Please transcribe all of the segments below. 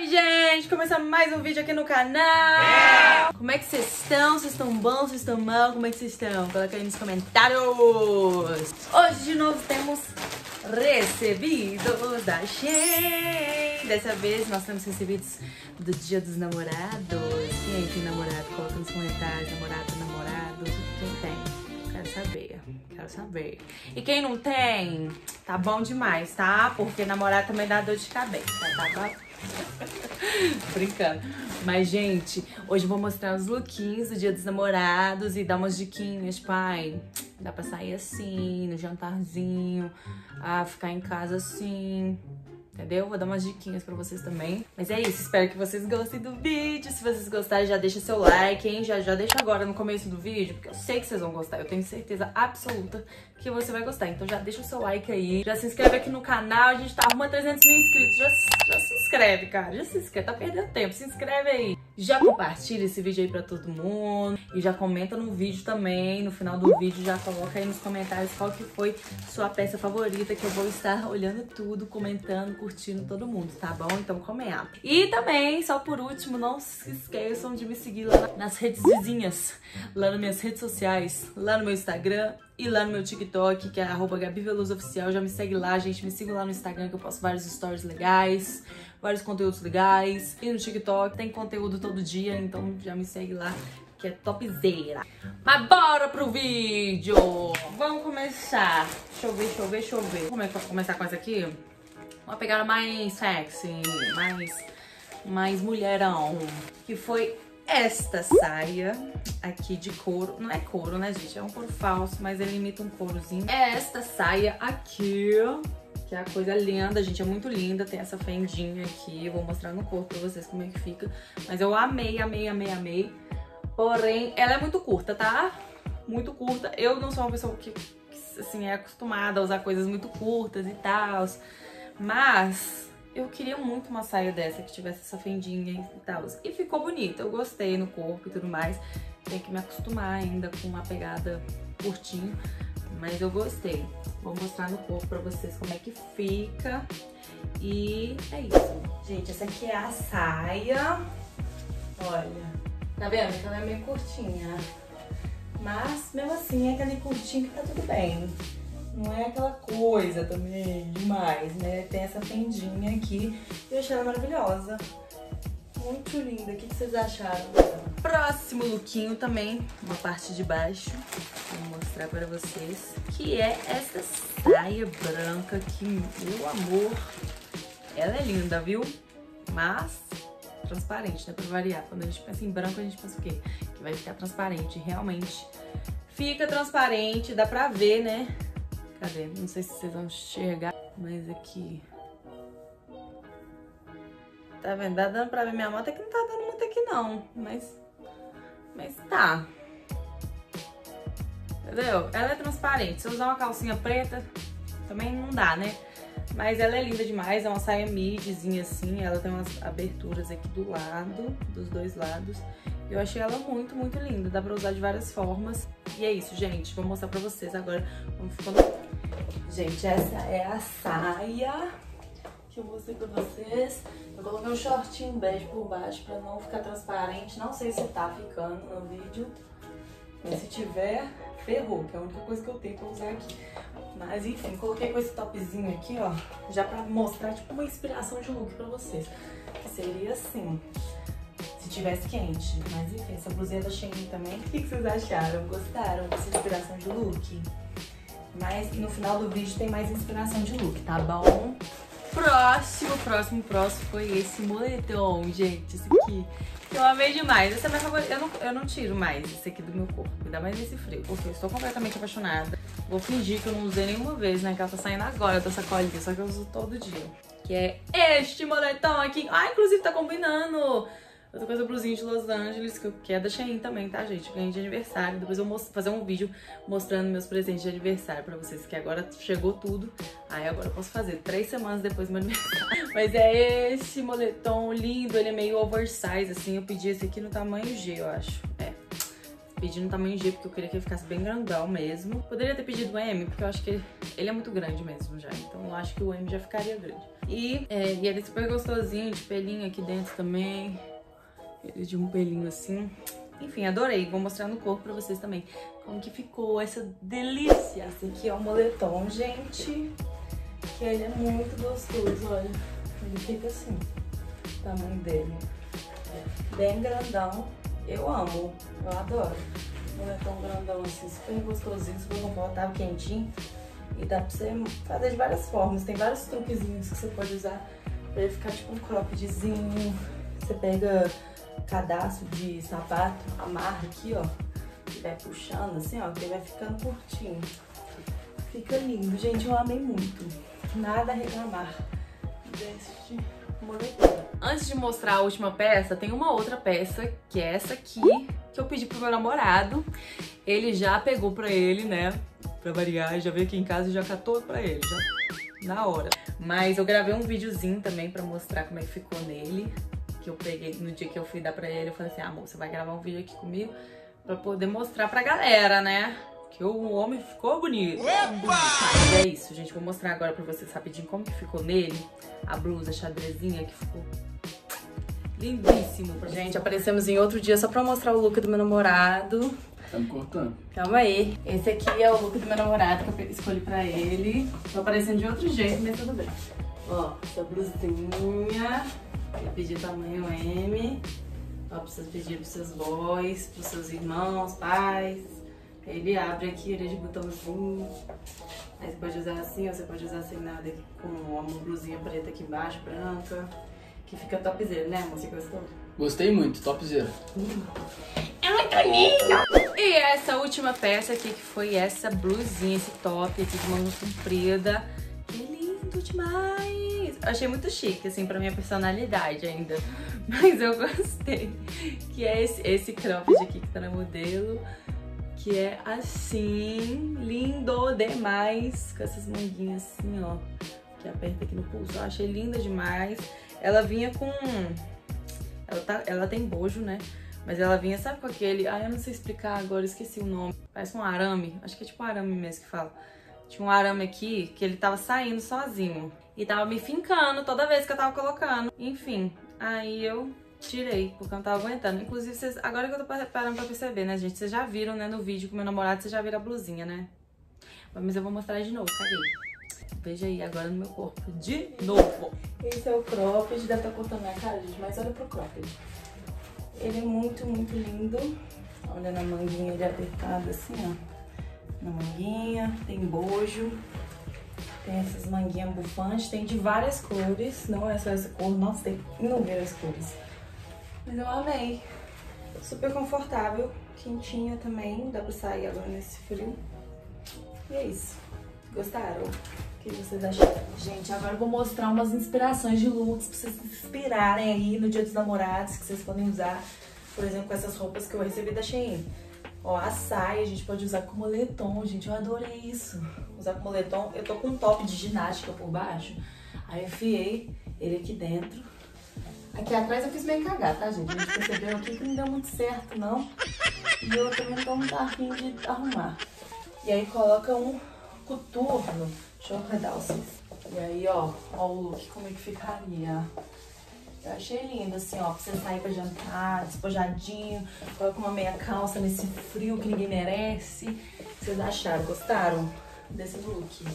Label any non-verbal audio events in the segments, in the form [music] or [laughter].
Oi, gente! Começando mais um vídeo aqui no canal! Como é que vocês estão? Vocês estão bons? Vocês estão mal? Como é que vocês estão? Coloca aí nos comentários! Hoje, de novo, temos recebidos da Shein! Dessa vez, nós temos recebidos do Dia dos Namorados. Quem aí tem namorado? Coloca nos comentários, namorado, namorado. Quem tem? Quero saber. Quero saber. E quem não tem, tá bom demais, tá? Porque namorar também dá dor de cabeça, tá? [laughs] Brincando. Mas, gente, hoje eu vou mostrar os lookinhos do dia dos namorados e dar umas diquinhas, pai. Dá pra sair assim, no jantarzinho, ah, ficar em casa assim, entendeu? Vou dar umas diquinhas pra vocês também. Mas é isso, espero que vocês gostem do vídeo. Se vocês gostarem, já deixa seu like, hein? Já, já deixa agora no começo do vídeo, porque eu sei que vocês vão gostar. Eu tenho certeza absoluta que você vai gostar. Então já deixa o seu like aí, já se inscreve aqui no canal. A gente tá arrumando 300 mil inscritos. Já, já se inscreve, cara. Já se inscreve, tá perdendo tempo. Se inscreve aí. Já compartilha esse vídeo aí pra todo mundo. E já comenta no vídeo também. No final do vídeo já coloca aí nos comentários qual que foi sua peça favorita. Que eu vou estar olhando tudo, comentando, curtindo todo mundo, tá bom? Então comenta. E também, só por último, não se esqueçam de me seguir lá nas redes vizinhas. Lá nas minhas redes sociais. Lá no meu Instagram e lá no meu TikTok, que é arroba Gabi Veloso Oficial. Já me segue lá, gente. Me siga lá no Instagram que eu posto vários stories legais, vários conteúdos legais. E no TikTok tem conteúdo todo dia, então já me segue lá, que é topzera. Mas bora pro vídeo! Vamos começar. Deixa eu ver, deixa eu ver, deixa eu ver. Como é que eu vou começar com essa aqui? Uma pegada mais sexy, mais, mais mulherão. Que foi esta saia aqui de couro. Não é couro, né, gente? É um couro falso, mas ele imita um courozinho. É esta saia aqui, que é a coisa linda, gente. É muito linda. Tem essa fendinha aqui. Eu vou mostrar no corpo pra vocês como é que fica. Mas eu amei, amei, amei, amei. Porém, ela é muito curta, tá? Muito curta. Eu não sou uma pessoa que, assim, é acostumada a usar coisas muito curtas e tal. Mas eu queria muito uma saia dessa, que tivesse essa fendinha e tal. E ficou bonita, eu gostei no corpo e tudo mais. Tem que me acostumar ainda com uma pegada curtinho, mas eu gostei. Vou mostrar no corpo pra vocês como é que fica. E é isso. Gente, essa aqui é a saia. Olha, tá vendo ela é meio curtinha. Mas, mesmo assim, é aquele curtinho que tá tudo bem não é aquela coisa também demais, né? Tem essa fendinha aqui eu achei ela maravilhosa. Muito linda. O que vocês acharam? Próximo lookinho também, uma parte de baixo. Vou mostrar para vocês. Que é essa saia branca que, meu amor, ela é linda, viu? Mas transparente, né? Pra variar. Quando a gente pensa em branco, a gente pensa o quê? Que vai ficar transparente. Realmente fica transparente, dá pra ver, né? Cadê? Não sei se vocês vão enxergar, mas aqui... Tá vendo? Tá dando pra ver minha moto, é que não tá dando muito aqui não, mas... Mas tá. Entendeu? Ela é transparente. Se eu usar uma calcinha preta, também não dá, né? Mas ela é linda demais, é uma saia midzinha assim, ela tem umas aberturas aqui do lado, dos dois lados. Eu achei ela muito, muito linda, dá pra usar de várias formas. E é isso, gente, vou mostrar pra vocês agora como ficou Gente, essa é a saia que eu mostrei pra vocês. Eu coloquei um shortinho bege por baixo pra não ficar transparente. Não sei se tá ficando no vídeo. Mas se tiver, ferrou, que é a única coisa que eu tenho pra usar aqui. Mas enfim, coloquei com esse topzinho aqui, ó, já pra mostrar tipo uma inspiração de look pra vocês. Que seria assim, se tivesse quente. Mas enfim, essa blusinha da Shein também. [laughs] O que vocês acharam? Gostaram dessa inspiração de look? Mas no final do vídeo tem mais inspiração de look, tá bom? Próximo, próximo, próximo foi esse moletom, gente. Esse aqui eu amei demais. Esse é meu favorito. Eu não, eu não tiro mais esse aqui do meu corpo. Ainda mais nesse frio, porque eu estou completamente apaixonada. Vou fingir que eu não usei nenhuma vez, né? Que ela tá saindo agora da sacolinha, só que eu uso todo dia. Que é este moletom aqui. Ah, inclusive tá combinando com essa blusinha de Los Angeles, que é da Shein também, tá, gente? Ganhei de aniversário. Depois eu vou fazer um vídeo mostrando meus presentes de aniversário pra vocês, que agora chegou tudo. Aí agora eu posso fazer três semanas depois do meu aniversário. [laughs] Mas é esse moletom lindo, ele é meio oversize, assim. Eu pedi esse aqui no tamanho G, eu acho. É. Pedi no tamanho G, porque eu queria que ele ficasse bem grandão mesmo. Poderia ter pedido o M, porque eu acho que ele é muito grande mesmo já. Então eu acho que o M já ficaria grande. E, é, e ele é super gostosinho, de pelinho aqui dentro também. Ele de um pelinho assim. Enfim, adorei. Vou mostrar no corpo pra vocês também como que ficou essa delícia. Esse aqui é o moletom, gente. Que ele é muito gostoso, olha. Ele fica assim, o tamanho dele. É bem grandão. Eu amo, eu adoro. Tão grandão assim, super gostosinho, super confortável, quentinho. E dá pra você fazer de várias formas. Tem vários truquezinhos que você pode usar pra ele ficar tipo um croppedzinho. Você pega cadastro de sapato, amarra aqui, ó. E vai puxando assim, ó, que vai ficando curtinho. Fica lindo. Gente, eu amei muito. Nada a reclamar deste moletom. Antes de mostrar a última peça, tem uma outra peça, que é essa aqui, que eu pedi pro meu namorado. Ele já pegou pra ele, né? Pra variar, já veio aqui em casa e já catou pra ele, já na hora. Mas eu gravei um videozinho também pra mostrar como é que ficou nele. Que eu peguei no dia que eu fui dar pra ele, eu falei assim, amor, você vai gravar um vídeo aqui comigo pra poder mostrar pra galera, né? Que o homem ficou bonito. E é isso, gente. Vou mostrar agora pra vocês rapidinho como que ficou nele. A blusa xadrezinha que ficou lindíssimo. Gente, aparecemos em outro dia só pra mostrar o look do meu namorado. Tá me cortando. Calma aí. Esse aqui é o look do meu namorado que eu escolhi pra ele. Tô aparecendo de outro jeito, mas tudo bem. Ó, essa blusinha. Eu pedi tamanho M. Ó, precisa pedir pros seus boys, pros seus irmãos, pais. Ele abre aqui, ele é de botãozinho. Aí você pode usar assim, ou você pode usar sem nada, com uma blusinha preta aqui embaixo, branca. Que fica topzera, né, amor? Você gostou? Gostei muito, topzera. É muito lindo! E essa última peça aqui, que foi essa blusinha, esse top aqui de manga comprida. Que lindo demais! Achei muito chique, assim, pra minha personalidade ainda. [laughs] Mas eu gostei. Que é esse, esse cropped aqui que tá na modelo que é assim, lindo demais, com essas manguinhas assim, ó, que aperta aqui no pulso. Eu achei linda demais. Ela vinha com... Ela, tá, ela tem bojo, né? Mas ela vinha, sabe com aquele... Ah, eu não sei explicar agora, esqueci o nome. Parece um arame, acho que é tipo arame mesmo que fala. Tinha um arame aqui que ele tava saindo sozinho. E tava me fincando toda vez que eu tava colocando. Enfim, aí eu tirei, porque eu não tava aguentando. Inclusive, vocês, agora que eu tô parando pra perceber, né, gente? Vocês já viram, né, no vídeo com meu namorado, vocês já viram a blusinha, né? Mas eu vou mostrar de novo, cadê? Veja aí, agora no meu corpo, de novo. Esse é o cropped, deve estar cortando minha cara, gente, mas olha pro cropped. Ele é muito, muito lindo. Olha na manguinha ele é apertado assim, ó. Na manguinha, tem bojo. Tem essas manguinhas bufantes, tem de várias cores, não é só essa cor, nossa, tem inúmeras cores. Mas eu amei. Super confortável, quentinha também, dá pra sair agora nesse frio. E é isso. Gostaram? O que vocês acharam? Gente, agora eu vou mostrar umas inspirações de looks pra vocês se inspirarem aí no dia dos namorados, que vocês podem usar, por exemplo, com essas roupas que eu recebi da Shein. Ó, a saia a gente pode usar com moletom, gente, eu adorei isso. Usar com moletom, eu tô com um top de ginástica por baixo, aí eu enfiei ele aqui dentro Aqui atrás eu fiz meio cagar, tá, gente? A gente percebeu aqui que não deu muito certo, não. E eu também tô muito afim de arrumar. E aí coloca um coturno. Deixa eu arredar vocês. E aí, ó, ó o look, como é que ficaria. Eu achei lindo, assim, ó, pra você sair pra jantar, despojadinho. Coloca uma meia calça nesse frio que ninguém merece. Vocês acharam? Gostaram desse look?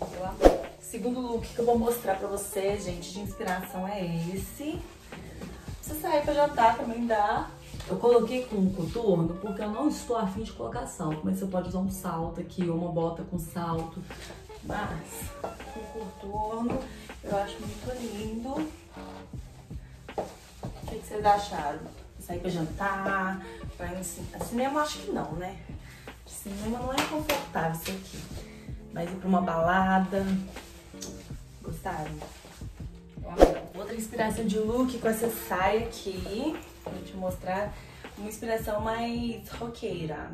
Eu amei. Segundo look que eu vou mostrar pra vocês, gente, de inspiração é esse. Você sair pra jantar também dá. Eu coloquei com um coturno porque eu não estou afim de colocar salto. Mas você pode usar um salto aqui ou uma bota com salto. Mas com contorno eu acho muito lindo. O que, vocês acharam? Sair pra jantar, pra ir no cinema. Cinema acho que não, né? Cinema não é confortável isso aqui. Mas ir pra uma balada, Gostaram? Outra inspiração de look com essa saia aqui. Vou te mostrar uma inspiração mais roqueira.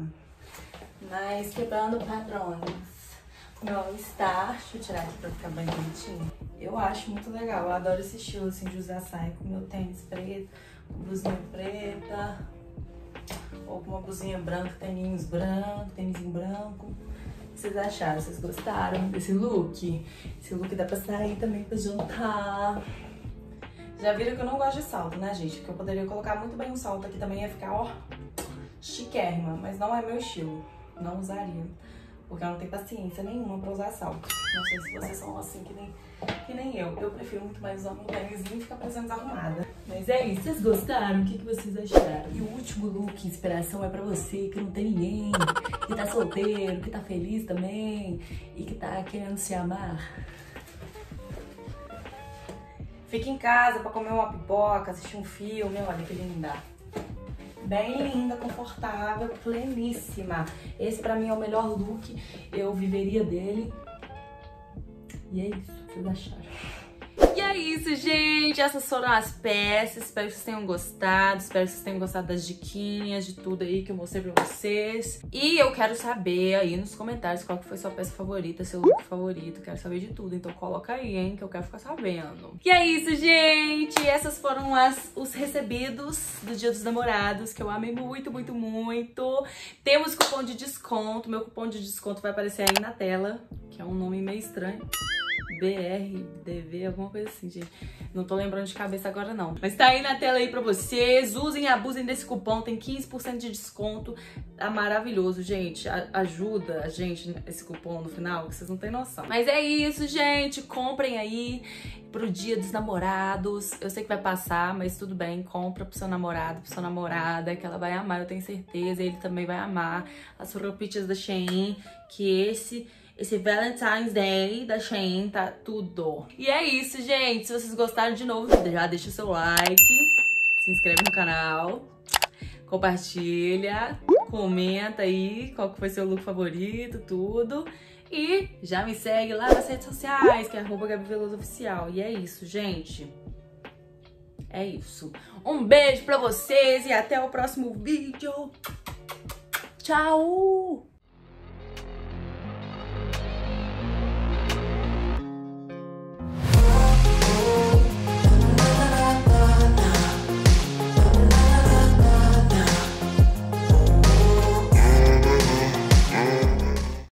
Mais quebrando padrões. Está. Deixa eu tirar aqui pra ficar bem bonitinho. Eu acho muito legal. Eu adoro esse estilo assim de usar saia com meu tênis preto, com blusinha preta. Ou com uma blusinha branca, tênis branco, tênis em branco. O que vocês acharam? Vocês gostaram desse look? Esse look dá pra sair também pra jantar. Já viram que eu não gosto de salto, né, gente? Porque eu poderia colocar muito bem um salto aqui também, ia ficar, ó, chiquérrima. Mas não é meu estilo. Não usaria. Porque eu não tenho paciência nenhuma pra usar salto. Não sei se vocês são assim que nem, que nem eu. Eu prefiro muito mais usar um tênisinho e ficar parecendo desarrumada. Mas é isso. Vocês gostaram? O que, que vocês acharam? E o último look, inspiração, é pra você que não tem ninguém, que tá solteiro, que tá feliz também e que tá querendo se amar. Fica em casa pra comer uma pipoca, assistir um filme, olha que linda. Bem linda, confortável, pleníssima. Esse pra mim é o melhor look, eu viveria dele. E é isso, vocês acharam? Isso, gente. Essas foram as peças. Espero que vocês tenham gostado. Espero que vocês tenham gostado das diquinhas, de tudo aí que eu mostrei pra vocês. E eu quero saber aí nos comentários qual que foi sua peça favorita, seu look favorito. Quero saber de tudo. Então coloca aí, hein, que eu quero ficar sabendo. E é isso, gente. Essas foram as, os recebidos do Dia dos Namorados, que eu amei muito, muito, muito. Temos cupom de desconto. Meu cupom de desconto vai aparecer aí na tela, que é um nome meio estranho. BRDV, alguma coisa assim, gente. Não tô lembrando de cabeça agora, não. Mas tá aí na tela aí pra vocês. Usem e abusem desse cupom, tem 15% de desconto. Tá maravilhoso, gente. A ajuda a gente esse cupom no final, que vocês não têm noção. Mas é isso, gente. Comprem aí pro dia dos namorados. Eu sei que vai passar, mas tudo bem. Compra pro seu namorado, pro sua namorada, que ela vai amar, eu tenho certeza. Ele também vai amar. As roupitas da Shein, que esse esse Valentine's Day da Shein tá tudo. E é isso, gente. Se vocês gostaram de novo, já deixa o seu like, se inscreve no canal, compartilha, comenta aí qual que foi seu look favorito, tudo. E já me segue lá nas redes sociais, que é arroba Gabi Veloso Oficial. E é isso, gente. É isso. Um beijo pra vocês e até o próximo vídeo. Tchau!